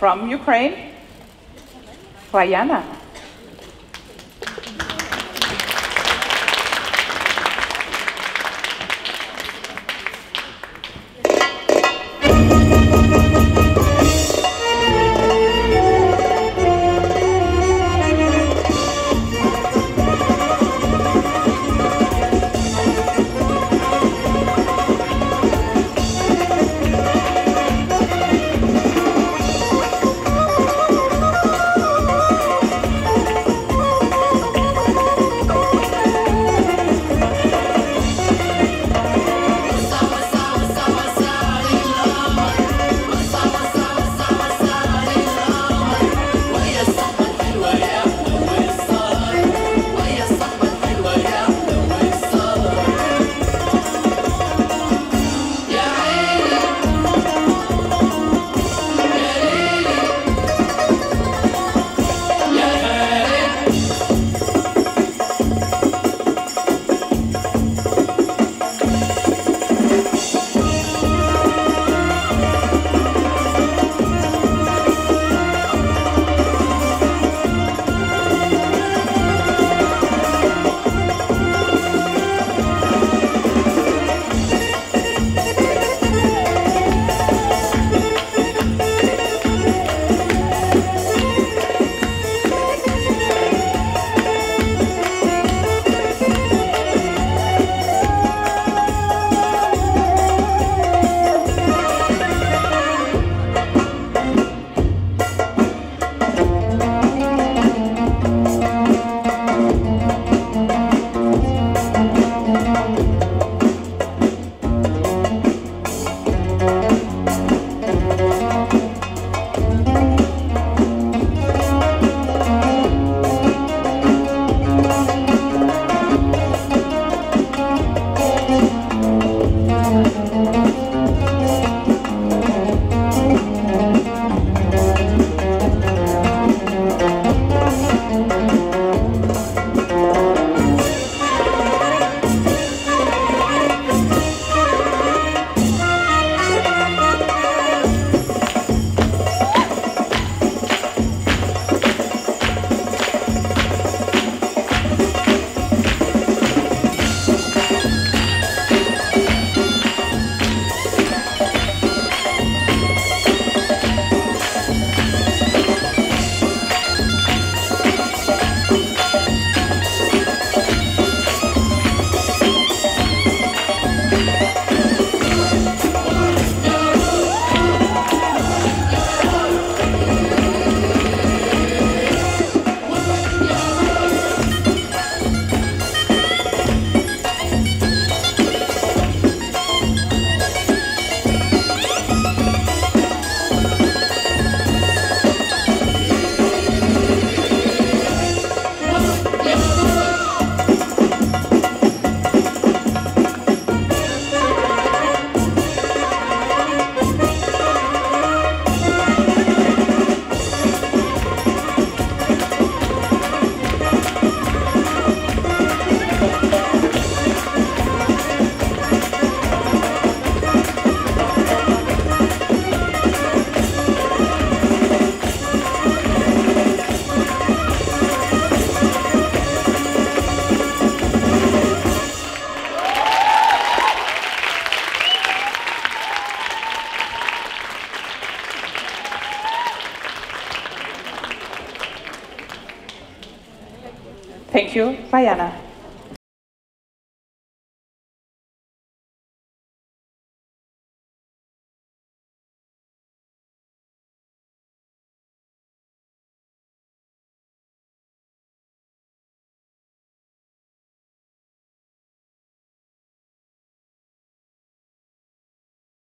from Ukraine, Rayana. Thank you, Rayana.